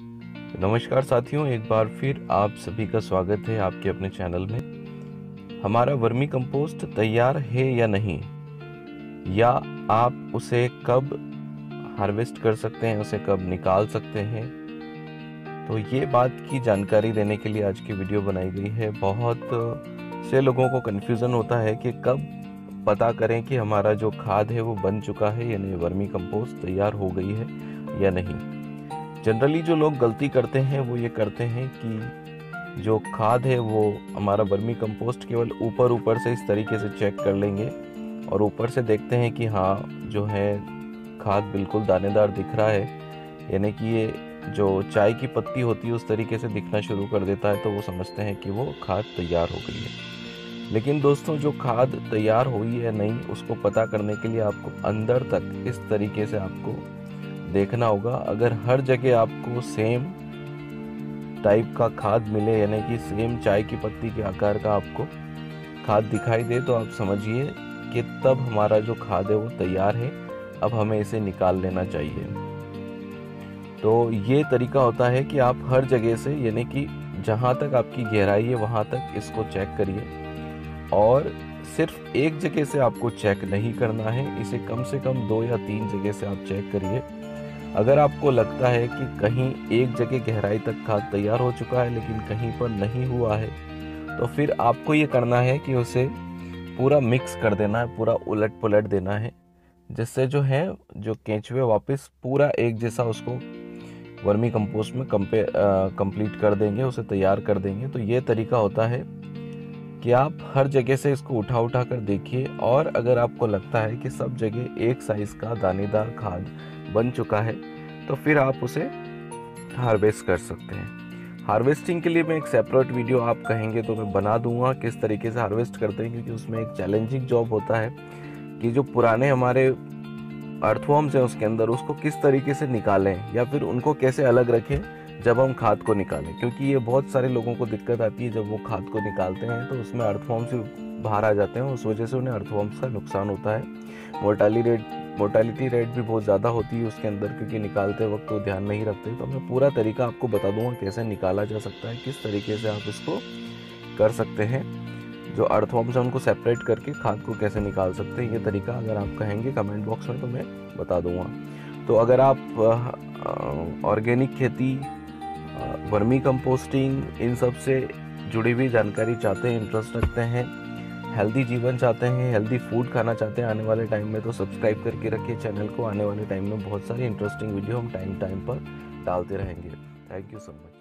नमस्कार साथियों, एक बार फिर आप सभी का स्वागत है आपके अपने चैनल में। हमारा वर्मी कंपोस्ट तैयार है या नहीं? या आप उसे कब हार्वेस्ट कर सकते हैं, उसे कब निकाल सकते हैं? तो ये बात की जानकारी देने के लिए आज की वीडियो बनाई गई है। बहुत से लोगों को कन्फ्यूज़न होता है कि कब पता करें कि हमारा जो खाद है वो बन चुका है, यानी वर्मी कंपोस्ट तैयार हो गई है या नहीं। जनरली जो लोग गलती करते हैं, वो ये करते हैं कि जो खाद है, वो हमारा वर्मी कंपोस्ट केवल ऊपर ऊपर से इस तरीके से चेक कर लेंगे और ऊपर से देखते हैं कि हाँ जो है खाद बिल्कुल दानेदार दिख रहा है। यानी कि ये जो चाय की पत्ती होती है, उस तरीके से दिखना शुरू कर देता है तो वो समझते हैं कि वो खाद तैयार हो गई है। लेकिन दोस्तों, जो खाद तैयार हुई है नहीं, उसको पता करने के लिए आपको अंदर तक इस तरीके से आपको देखना होगा। अगर हर जगह आपको सेम टाइप का खाद मिले, यानी कि सेम चाय की पत्ती के आकार का आपको खाद दिखाई दे तो आप समझिए कि तब हमारा जो खाद है वो तैयार है। अब हमें इसे निकाल लेना चाहिए। तो ये तरीका होता है कि आप हर जगह से, यानी कि जहाँ तक आपकी गहराई है, वहाँ तक इसको चेक करिए। और सिर्फ़ एक जगह से आपको चेक नहीं करना है, इसे कम से कम दो या तीन जगह से आप चेक करिए। अगर आपको लगता है कि कहीं एक जगह गहराई तक खाद तैयार हो चुका है, लेकिन कहीं पर नहीं हुआ है तो फिर आपको ये करना है कि उसे पूरा मिक्स कर देना है, पूरा उलट पुलट देना है, जिससे जो है, जो केंचुए वापस पूरा एक जैसा उसको वर्मी कंपोस्ट में कंपे कंप्लीट कर देंगे, उसे तैयार कर देंगे। तो ये तरीका होता है कि आप हर जगह से इसको उठा उठा कर देखिए, और अगर आपको लगता है कि सब जगह एक साइज़ का दानेदार खाद बन चुका है तो फिर आप उसे हार्वेस्ट कर सकते हैं। हार्वेस्टिंग के लिए मैं एक सेपरेट वीडियो आप कहेंगे तो मैं बना दूँगा किस तरीके से हार्वेस्ट करते हैं, क्योंकि उसमें एक चैलेंजिंग जॉब होता है कि जो पुराने हमारे अर्थवॉर्म्स हैं उसके अंदर उसको किस तरीके से निकालें या फिर उनको कैसे अलग रखें जब हम खाद को निकालें। क्योंकि ये बहुत सारे लोगों को दिक्कत आती है जब वो खाद को निकालते हैं तो उसमें अर्थवॉर्म्स बाहर आ जाते हैं, उस वजह से उन्हें अर्थवॉर्म्स का नुकसान होता है। मोर्टाली रेट मोर्टालिटी रेट भी बहुत ज़्यादा होती है उसके अंदर, क्योंकि निकालते वक्त तो ध्यान नहीं रखते। तो मैं पूरा तरीका आपको बता दूँगा कैसे निकाला जा सकता है, किस तरीके से आप इसको कर सकते हैं, जो अर्थवॉर्म्स है, उनको सेपरेट करके खाद को कैसे निकाल सकते हैं, ये तरीका अगर आप कहेंगे कमेंट बॉक्स में तो मैं बता दूँगा। तो अगर आप ऑर्गेनिक खेती वर्मी कंपोस्टिंग इन सबसे जुड़ी हुई जानकारी चाहते हैं इंटरेस्ट रखते हैं हेल्दी जीवन चाहते हैं हेल्दी फ़ूड खाना चाहते हैं आने वाले टाइम में तो सब्सक्राइब करके रखिए चैनल को। आने वाले टाइम में बहुत सारी इंटरेस्टिंग वीडियो हम टाइम टाइम पर डालते रहेंगे। Thank you so much